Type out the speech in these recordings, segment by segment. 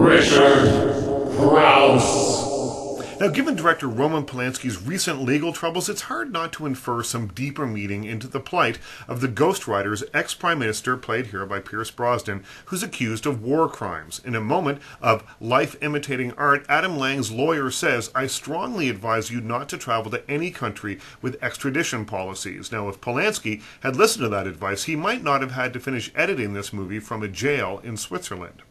Richard Crouse. Now, given director Roman Polanski's recent legal troubles, it's hard not to infer some deeper meaning into the plight of the ghostwriter's ex Prime Minister, played here by Pierce Brosnan, who's accused of war crimes. In a moment of life imitating art, Adam Lang's lawyer says, I strongly advise you not to travel to any country with extradition policies. Now, if Polanski had listened to that advice, he might not have had to finish editing this movie from a jail in Switzerland.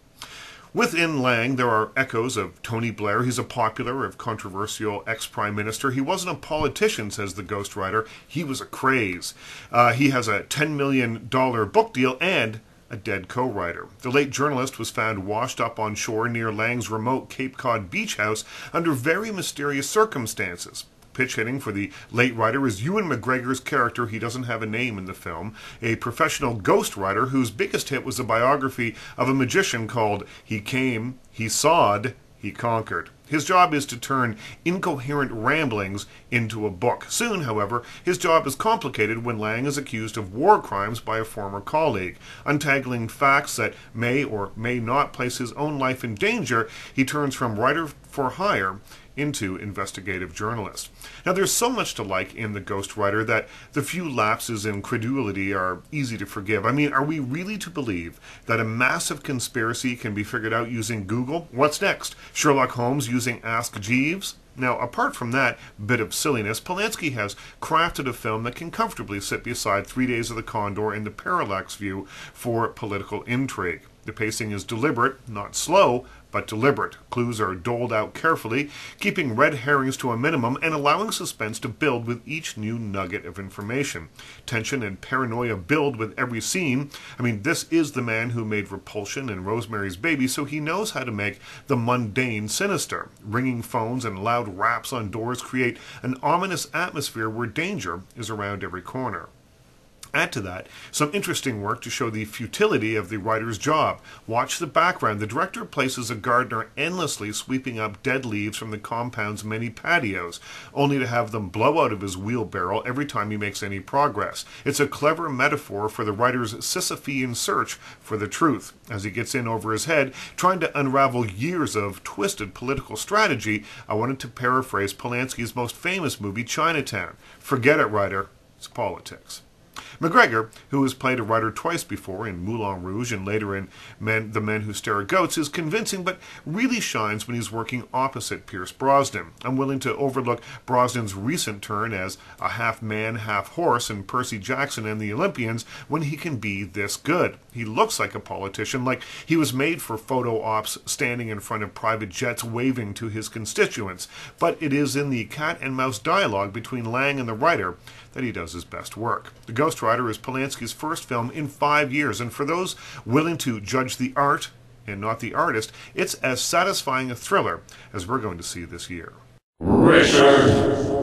Within Lang, there are echoes of Tony Blair. He's a popular, if controversial, ex prime minister. He wasn't a politician, says the ghostwriter. He was a craze. Uh, he has a $10 million book deal and a dead co writer. The late journalist was found washed up on shore near Lang's remote Cape Cod beach house under very mysterious circumstances pitch hitting for the late writer is Ewan McGregor's character. He doesn't have a name in the film. A professional ghost writer whose biggest hit was a biography of a magician called He Came, He Sawed, He Conquered. His job is to turn incoherent ramblings into a book. Soon, however, his job is complicated when Lang is accused of war crimes by a former colleague. Untangling facts that may or may not place his own life in danger, he turns from writer for hire into investigative journalist. Now, there's so much to like in The Ghost Writer that the few lapses in credulity are easy to forgive. I mean, are we really to believe that a massive conspiracy can be figured out using Google? What's next? Sherlock Holmes using Ask Jeeves? Now, apart from that bit of silliness, Polanski has crafted a film that can comfortably sit beside Three Days of the Condor and The Parallax View for political intrigue. The pacing is deliberate, not slow, but deliberate. Clues are doled out carefully, keeping red herrings to a minimum and allowing suspense to build with each new nugget of information. Tension and paranoia build with every scene. I mean, this is the man who made Repulsion and Rosemary's Baby, so he knows how to make the mundane sinister. Ringing phones and loud raps on doors create an ominous atmosphere where danger is around every corner. Add to that some interesting work to show the futility of the writer's job. Watch the background. The director places a gardener endlessly sweeping up dead leaves from the compound's many patios, only to have them blow out of his wheelbarrow every time he makes any progress. It's a clever metaphor for the writer's Sisyphean search for the truth. As he gets in over his head, trying to unravel years of twisted political strategy, I wanted to paraphrase Polanski's most famous movie, Chinatown. Forget it, writer. It's politics. McGregor, who has played a writer twice before in Moulin Rouge and later in Men, The Men Who Stare at Goats, is convincing but really shines when he's working opposite Pierce Brosnan. I'm willing to overlook Brosnan's recent turn as a half man, half horse in Percy Jackson and the Olympians when he can be this good. He looks like a politician, like he was made for photo ops standing in front of private jets waving to his constituents. But it is in the cat and mouse dialogue between Lang and the writer that he does his best work. The Ghost Writer is Polanski's first film in five years, and for those willing to judge the art and not the artist, it's as satisfying a thriller as we're going to see this year. Richard.